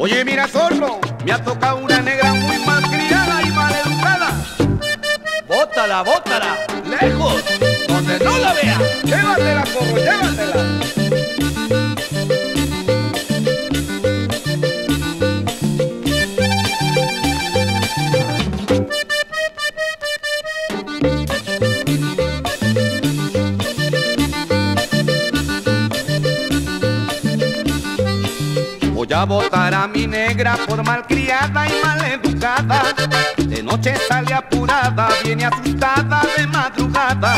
Oye, mira, zorro, me ha tocado una negra muy mal criada y mal educada. Bótala, bótala, lejos, donde no la vea. Llévatela, zorro, llévatela. Voy a votar a mi negra por malcriada y maleducada. De noche sale apurada, viene asustada de madrugada.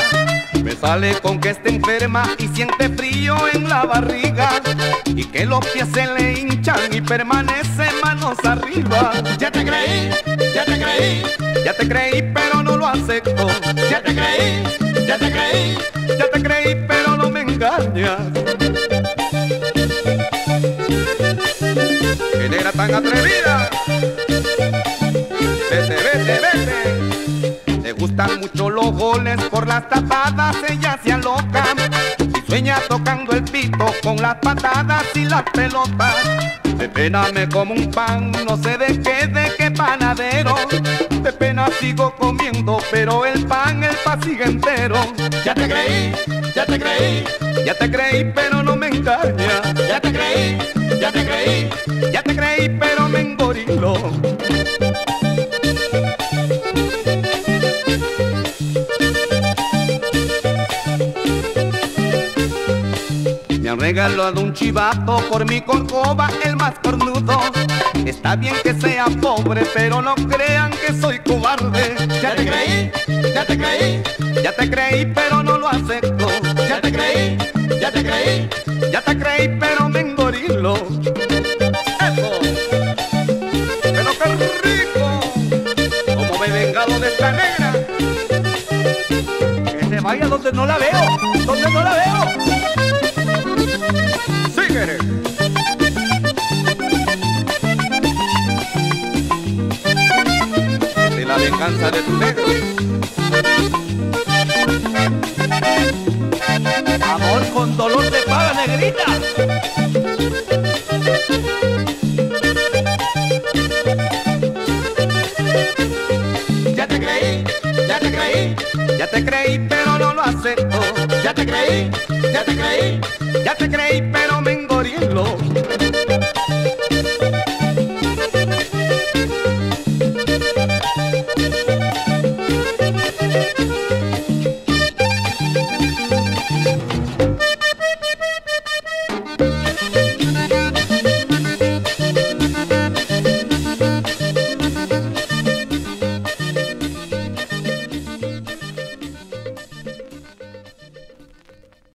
Me sale con que está enferma y siente frío en la barriga. Y que los pies se le hinchan y permanece manos arriba. Ya te creí, ya te creí, Ya te creí, pero no lo acepto. ya te creí, ya te creí. Ya te creí, pero no me engañas. Tan atrevida. Vete, vete, vete. Le gustan mucho los goles por las tapadas, ella se aloca. Y sueña tocando el pito con las patadas y las pelotas. De pena me como un pan, no sé de qué, de qué panadero. De pena sigo comiendo, pero el pan, el pan sigue entero. Ya te creí, ya te creí, Ya te creí, pero no me engañas. ya te creí, ya te creí. Ya te creí, pero me engorilo. Me han regalado un chivato por mi corcova, el más cornudo. Está bien que sea pobre, pero no crean que soy cobarde. Ya te creí, ya te creí, Ya te creí, pero no lo acepto. ya te creí, ya te creí. Ya te creí, He vengado de esta negra. Que se vaya donde no la veo, donde no la veo. Síguele. De la venganza de tu negro. Amor con dolor de Ya te creí, pero no lo acepto. Ya te creí, ya te creí, ya te creí, pero me engorielo.